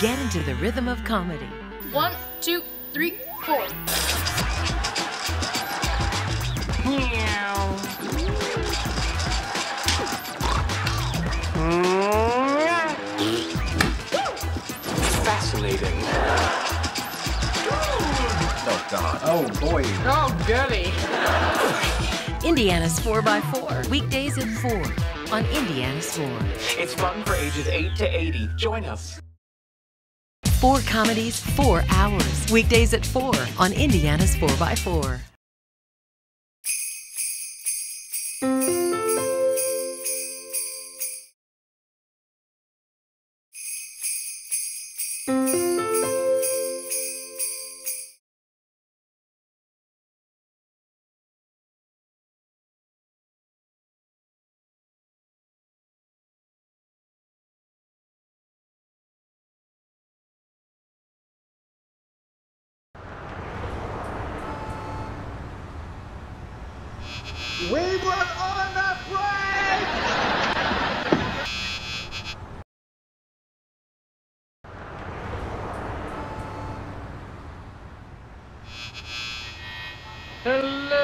Get into the rhythm of comedy. One, two, three, four. Fascinating. Oh, God. Oh, boy. Oh, goody. Indiana's 4x4. Weekdays at 4 on Indiana's 4. It's fun for ages 8 to 80. Join us. Four comedies, four hours. Weekdays at 4 on Indiana's 4x4. We were on the break! Hello.